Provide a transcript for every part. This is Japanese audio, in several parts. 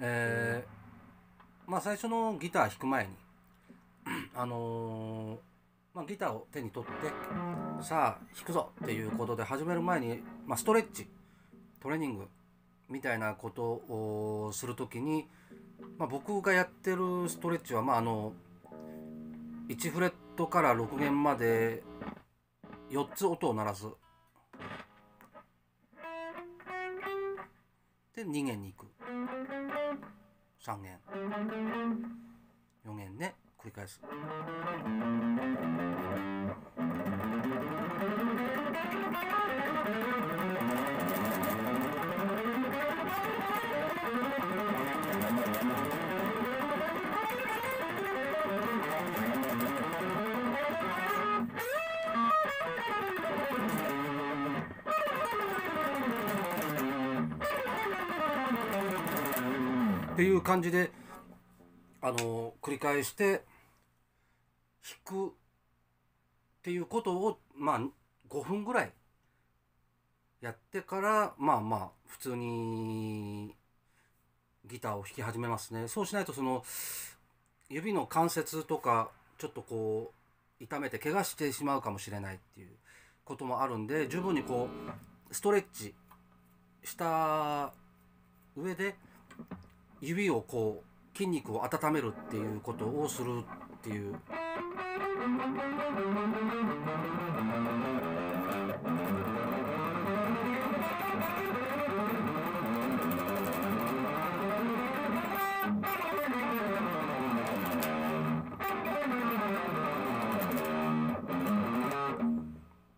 えーまあ最初のギター弾く前に あのーまあ、ギターを手に取ってさあ弾くぞっていうことで始める前に、まあ、ストレッチトレーニングみたいなことをするときに、まあ、僕がやってるストレッチは、まあ、あの1フレットから6弦まで4つ音を鳴らす。で2弦に行く。3弦4弦ね繰り返す。っていう感じであの繰り返して弾くっていうことをまあ5分ぐらいやってからまあまあ普通にギターを弾き始めますね。そうしないとその指の関節とかちょっとこう痛めて怪我してしまうかもしれないっていうこともあるんで十分にこうストレッチした上で指をこう筋肉を温めるっていうことをするっていう。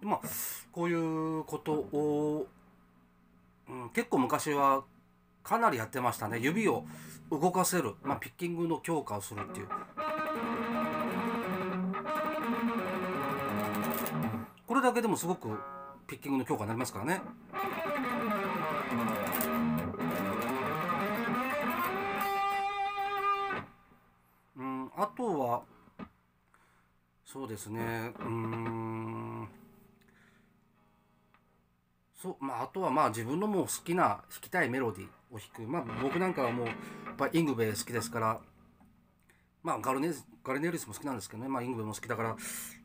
まあこういうことを、うん、結構昔はかなりやってましたね。指を動かせる、まあ、ピッキングの強化をするっていう。これだけでもすごくピッキングの強化になりますからね。うんあとはそうですね。うん。そうまあ、あとはまあ自分のもう好きな弾きたいメロディーを弾く、まあ、僕なんかはもうやっぱイングベイ好きですから、まあ、ガルネガルネリスも好きなんですけどね、まあ、イングベイも好きだから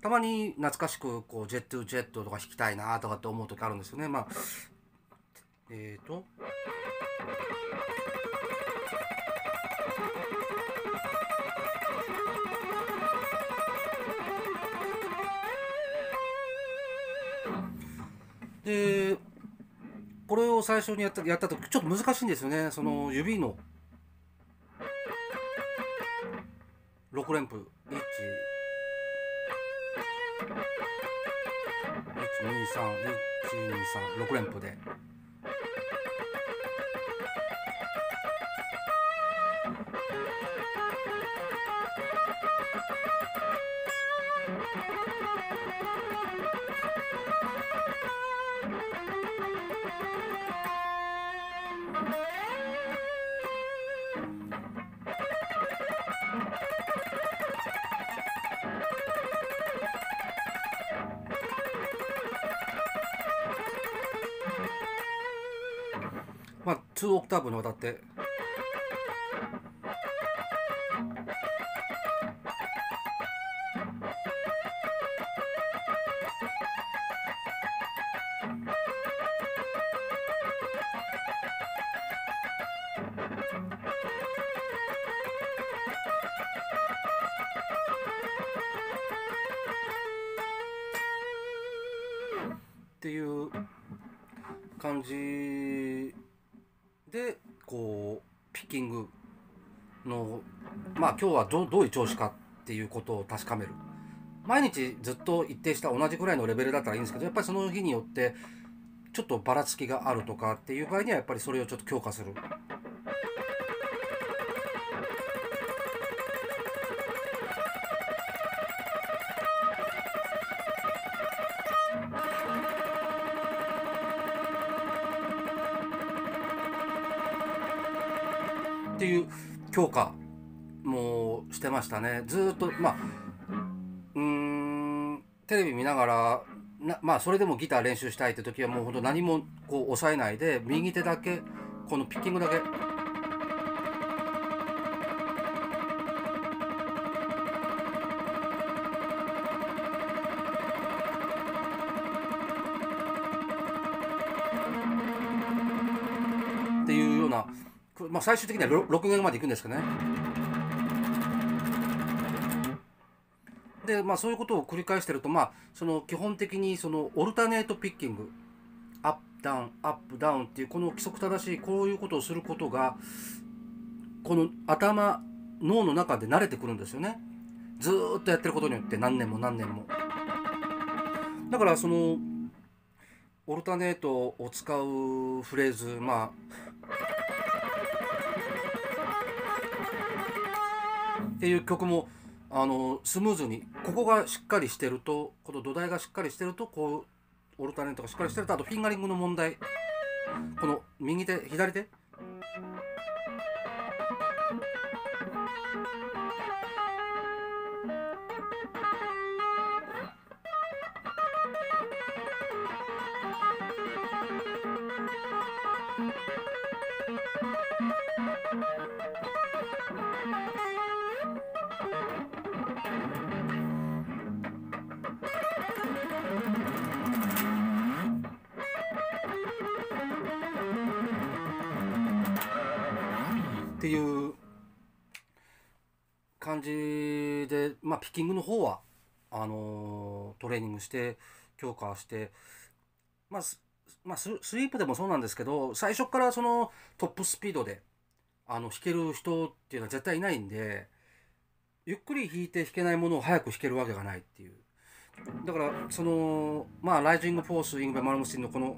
たまに懐かしくこうジェット・ジェットとか弾きたいなとかって思う時あるんですよね。まあ、えっ、ー、と。でこれを最初にやったやった時ちょっと難しいんですよね。その指の。6連符。1 1 2 3 1 2 3 6連符で。2オクターブにわたって。っていう感じでこうピッキングのまあ今日はどどういう調子かっていうことを確かめる毎日ずっと一定した同じぐらいのレベルだったらいいんですけどやっぱりその日によってちょっとばらつきがあるとかっていう場合にはやっぱりそれをちょっと強化する。っていう強化もしてましたね。ずっとまあうんテレビ見ながらなまあそれでもギター練習したいって時はもうほんと何もこう抑えないで右手だけこのピッキングだけ。っていうようなまあ、最終的には6弦までいくんですけどね。でまあそういうことを繰り返してるとまあその基本的にそのオルタネートピッキング。アップダウンアップダウンっていうこの規則正しいこういうことをすることがこの頭脳の中で慣れてくるんですよね。ずっとやってることによって何年も何年も。だからそのオルタネートを使うフレーズまあっていう曲もあのスムーズにここがしっかりしてるとこの土台がしっかりしてるとこうオルタネートがしっかりしてるとあとフィンガリングの問題。この右手左手。っていう感じで、まあ、ピッキングの方はあのートレーニングして強化して、まあスまあ、スイープでもそうなんですけど最初からそのトップスピードであの弾ける人っていうのは絶対いないんでゆっくり弾いて弾けないものを早く弾けるわけがないっていう。だからそのまあライジングフォースイングベ・マルムスティンのこの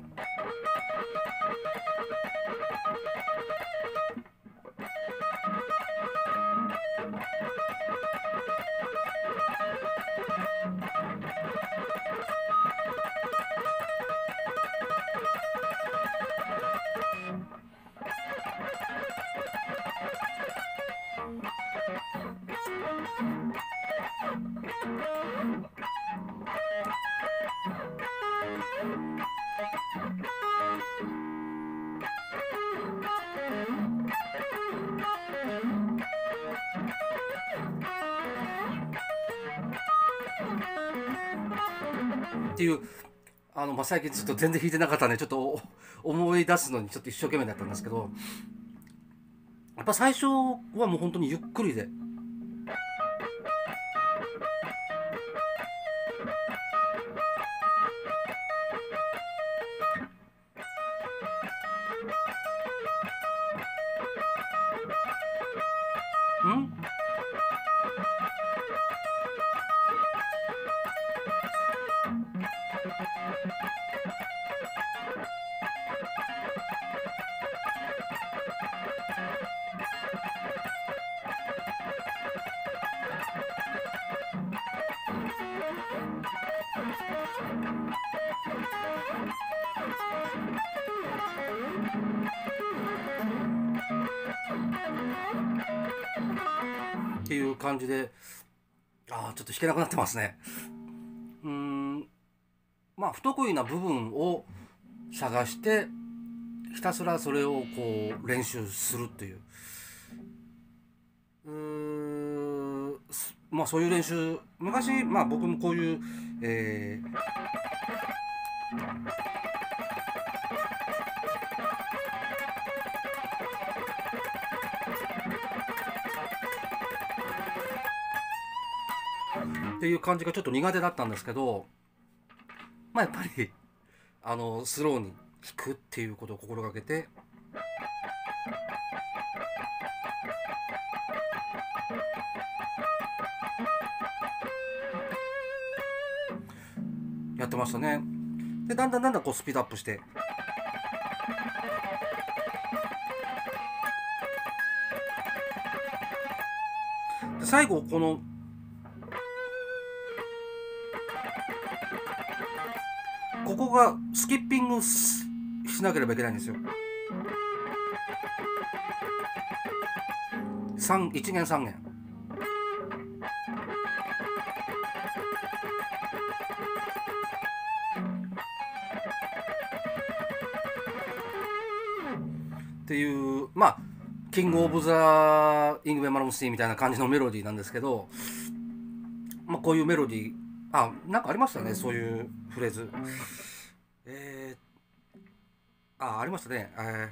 っていうあの、まあ、最近ちょっと全然弾いてなかったんでちょっと思い出すのにちょっと一生懸命だったんですけどやっぱ最初はもう本当にゆっくりで。ん？っていう感じでああちょっと弾けなくなってますね。うーんまあ不得意な部分を探してひたすらそれをこう練習するっていう。うーまあそういう練習。昔まあ僕もこういうえーっていう感じがちょっと苦手だったんですけどまあやっぱりあのスローに弾くっていうことを心がけてやってましたね。でだんだんだんだんこうスピードアップしてで最後このここがスキッピングしなければいけないんですよ。三一弦三弦。っていうまあ King of the イングヴェイ・マルムスティーンみたいな感じのメロディーなんですけど、まあ、こういうメロディーあなんかありましたねそういうフレーズ。えー、あありましたね。えー。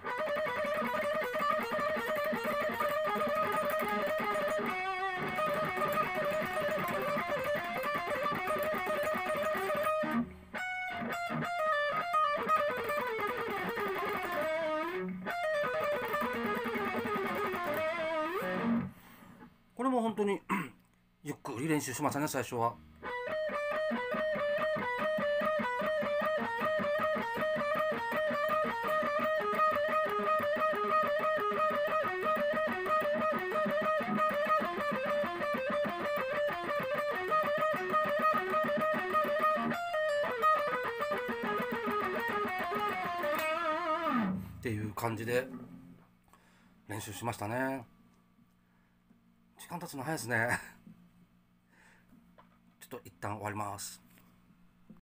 これも本当に ゆっくり練習しましたね最初は。っていう感じで練習しましたね。時間経つの早いですね。ちょっと一旦終わります。